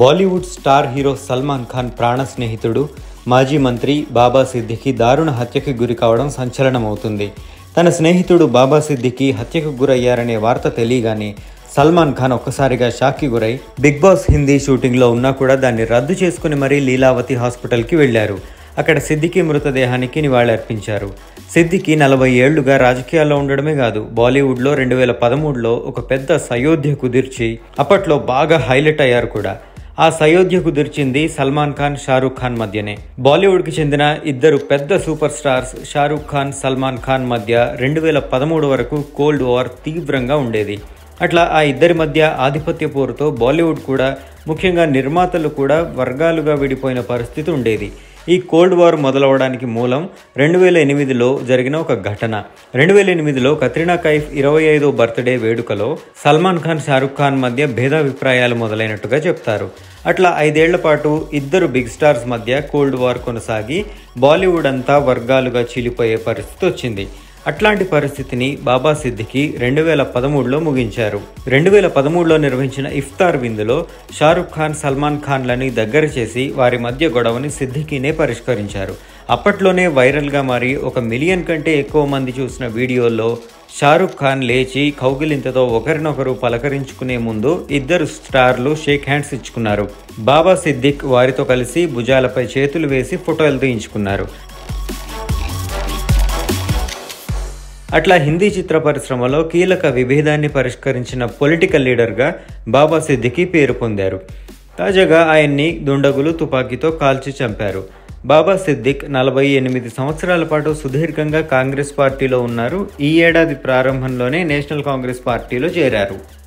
Bollywood star hero Salman Khan ప్రాణ స్నేహితుడు మాజీ మంత్రి బాబా సిద్దికి దారుణ హత్యకి గురి కావడం సంచలనమవుతుంది. తన స్నేహితుడు బాబా సిద్దికి హత్యకు గురయ్యారనే వార్త తెలియగానే సల్మాన్ ఖాన్ ఒక్కసారిగా షాక్కి గురై బిగ్ బాస్ హిందీ షూటింగ్లో ఉన్నా కూడా దాన్ని రద్దు చేసుకుని మరీ లీలావతి హాస్పిటల్కి వెళ్ళారు అక్కడ సిద్దికి మృతదేహానికి నివాళులర్పించారు. సిద్దికి నలభై ఏళ్ళుగా రాజకీయాల్లో ఉండడమే కాదు బాలీవుడ్లో రెండు వేల పదమూడులో ఒక పెద్ద సయోధ్య కుదిర్చి అప్పట్లో బాగా హైలైట్ అయ్యారు కూడా. ఆ సయోధ్య కుదిర్చింది సల్మాన్ ఖాన్ షారూఖ్ ఖాన్ మధ్యనే. బాలీవుడ్కి చెందిన ఇద్దరు పెద్ద సూపర్ స్టార్స్ షారూఖ్ ఖాన్ సల్మాన్ ఖాన్ మధ్య రెండు వేల పదమూడు వరకు కోల్డ్ వార్ తీవ్రంగా ఉండేది. అట్లా ఆ ఇద్దరి మధ్య ఆధిపత్య పోరుతో బాలీవుడ్ కూడా ముఖ్యంగా నిర్మాతలు కూడా వర్గాలుగా విడిపోయిన పరిస్థితి ఉండేది. ఈ కోల్డ్ వార్ మొదలవడానికి మూలం రెండు వేల ఎనిమిదిలో జరిగిన ఒక ఘటన. రెండు వేల ఎనిమిదిలో కత్రినా కైఫ్ ఇరవై ఐదో బర్త్డే వేడుకలో సల్మాన్ ఖాన్ షారుఖ్ ఖాన్ మధ్య భేదాభిప్రాయాలు మొదలైనట్టుగా చెప్తారు. అట్లా ఐదేళ్ళ పాటు ఇద్దరు బిగ్ స్టార్స్ మధ్య కోల్డ్ వార్ కొనసాగి బాలీవుడ్ అంతా వర్గాలుగా చీలిపోయే పరిస్థితి వచ్చింది. అట్లాంటి పరిస్థితిని బాబా సిద్దికి రెండు వేల పదమూడులో ముగించారు. రెండు వేల పదమూడులో నిర్వహించిన ఇఫ్తార్ విందులో షారుఖ్ ఖాన్ సల్మాన్ ఖాన్లని దగ్గర చేసి వారి మధ్య గొడవని సిద్దికినే పరిష్కరించారు. అప్పట్లోనే వైరల్గా మారి ఒక మిలియన్ కంటే ఎక్కువ మంది చూసిన వీడియోల్లో షారుఖ్ ఖాన్ లేచి కౌగిలింతతో ఒకరినొకరు పలకరించుకునే ముందు ఇద్దరు స్టార్లు షేక్ హ్యాండ్స్ ఇచ్చుకున్నారు. బాబా సిద్దిక్ వారితో కలిసి భుజాలపై చేతులు వేసి ఫోటోలు తీయించుకున్నారు. అట్లా హిందీ చిత్ర పరిశ్రమలో కీలక విభేదాన్ని పరిష్కరించిన పొలిటికల్ లీడర్గా బాబా సిద్దికి పేరు పొందారు. తాజాగా ఆయన్ని దుండగులు తుపాకీతో కాల్చి చంపారు. బాబా సిద్దిక్ నలభై ఎనిమిది సంవత్సరాల పాటు సుదీర్ఘంగా కాంగ్రెస్ పార్టీలో ఉన్నారు. ఈ ఏడాది ప్రారంభంలోనే నేషనల్ కాంగ్రెస్ పార్టీలో చేరారు.